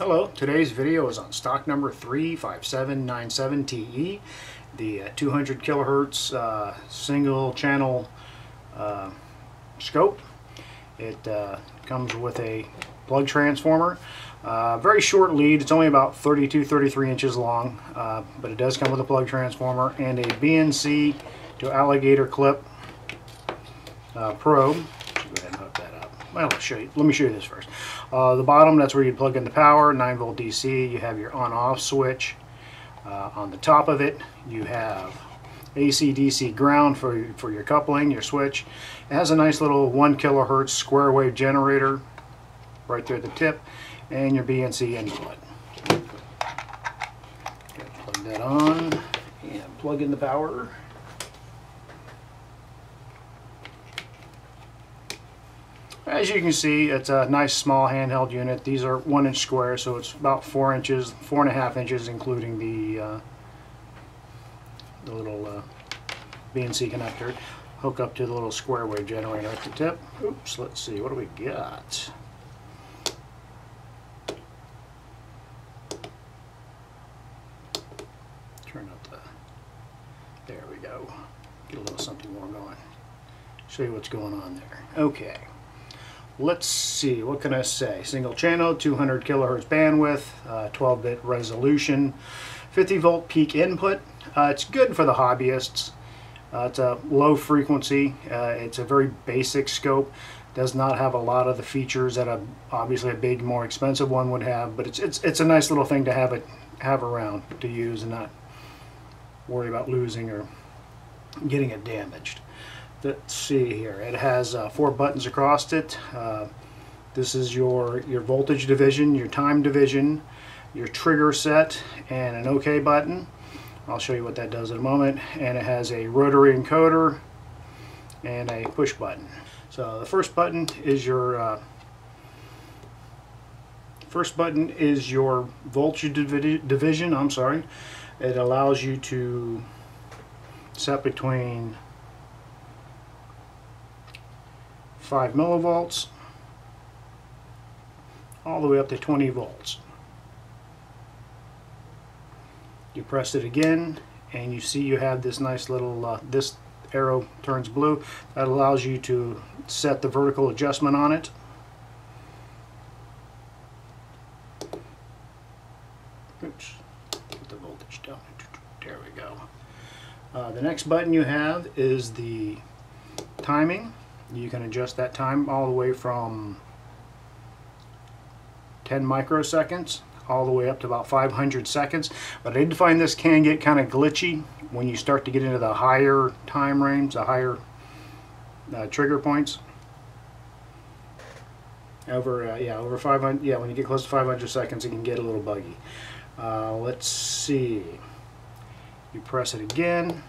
Hello, today's video is on stock number 35797TE, the uh, 200 kilohertz uh, single channel uh, scope. It uh, comes with a plug transformer. Uh, very short lead, it's only about 32-33 inches long, uh, but it does come with a plug transformer and a BNC to alligator clip probe. Go ahead and hook that up. Well, I'll show you. Let me show you this first. Uh, the bottom, that's where you plug in the power, 9 volt DC. You have your on-off switch. Uh, on the top of it, you have AC DC ground for, for your coupling, your switch. It has a nice little 1 kilohertz square wave generator right there at the tip, and your BNC input. Plug that on and plug in the power. As you can see, it's a nice small handheld unit. These are one inch square, so it's about four inches, four and a half inches, including the uh, the little uh, BNC connector. Hook up to the little square wave generator at the tip. Oops, let's see, what do we got? Turn up the, there we go. Get a little something more going. Show you what's going on there. Okay let's see, what can I say? Single channel, 200 kilohertz bandwidth, 12-bit uh, resolution, 50 volt peak input. Uh, it's good for the hobbyists. Uh, it's a low frequency. Uh, it's a very basic scope. Does not have a lot of the features that a obviously a big, more expensive one would have. But it's it's it's a nice little thing to have it have around to use and not worry about losing or getting it damaged let's see here. It has uh, four buttons across it. Uh, this is your your voltage division your time division your trigger set and an OK button. I'll show you what that does in a moment. And it has a rotary encoder and a push button. So the first button is your uh, first button is your voltage divi division I'm sorry. It allows you to set between 5 millivolts all the way up to 20 volts. You press it again and you see you have this nice little, uh, this arrow turns blue. That allows you to set the vertical adjustment on it. Oops, get the voltage down. There we go. Uh, the next button you have is the timing. You can adjust that time all the way from 10 microseconds all the way up to about 500 seconds. But I did find this can get kind of glitchy when you start to get into the higher time range, the higher uh, trigger points. Over, uh, yeah, over 500, yeah, when you get close to 500 seconds, it can get a little buggy. Uh, let's see. You press it again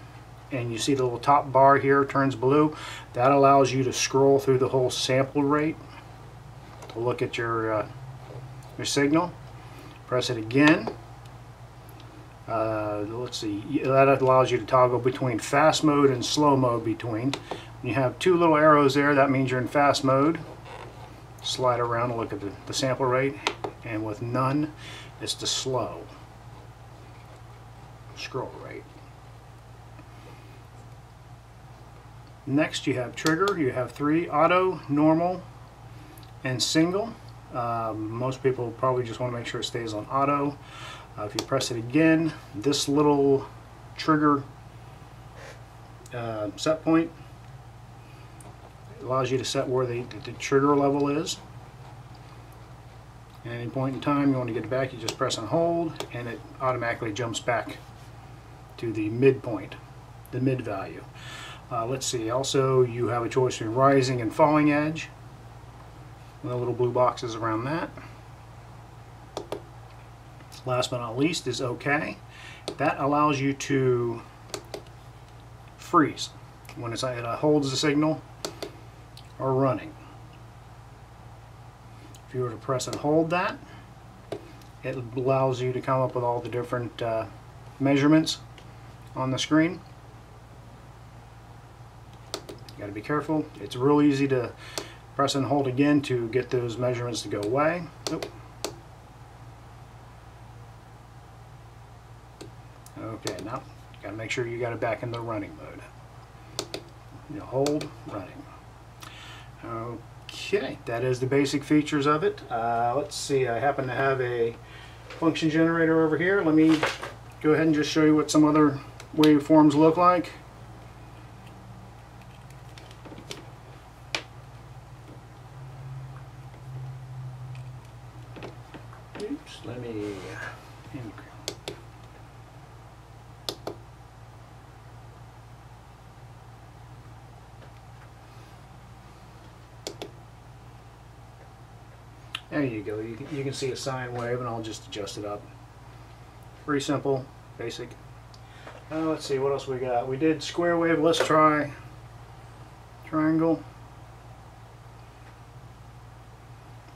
and you see the little top bar here turns blue that allows you to scroll through the whole sample rate to look at your uh, your signal. Press it again. Uh, let's see that allows you to toggle between fast mode and slow mode between. You have two little arrows there that means you're in fast mode. Slide around and look at the, the sample rate and with none it's the slow scroll rate Next you have trigger, you have three, auto, normal, and single. Um, most people probably just want to make sure it stays on auto. Uh, if you press it again, this little trigger uh, set point allows you to set where the, the, trigger level is. At any point in time you want to get it back, you just press and hold and it automatically jumps back to the midpoint, the mid value. Uh, let's see, also you have a choice between rising and falling edge. The little blue boxes around that. Last but not least is OK. That allows you to freeze when it's, it holds the signal or running. If you were to press and hold that, it allows you to come up with all the different uh, measurements on the screen got to be careful. It's real easy to press and hold again to get those measurements to go away. Oop. Okay, now got to make sure you got it back in the running mode. You hold, running. Okay, that is the basic features of it. Uh, let's see, I happen to have a function generator over here. Let me go ahead and just show you what some other waveforms look like. Let me. There you go. You can, you can see a sine wave, and I'll just adjust it up. Pretty simple, basic. Uh, let's see, what else we got? We did square wave. Let's try triangle.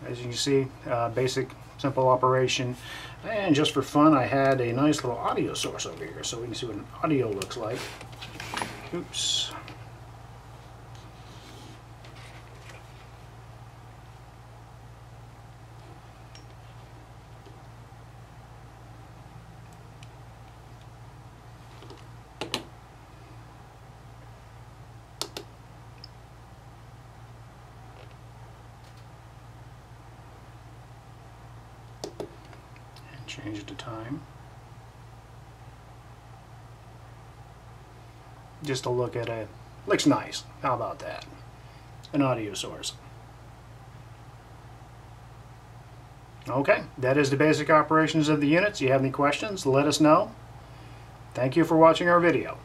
As you can see, uh, basic, simple operation. And just for fun, I had a nice little audio source over here, so we can see what an audio looks like. Oops. and change it to time. Just to look at it. Looks nice. How about that? An audio source. Okay, that is the basic operations of the units. You have any questions, let us know. Thank you for watching our video.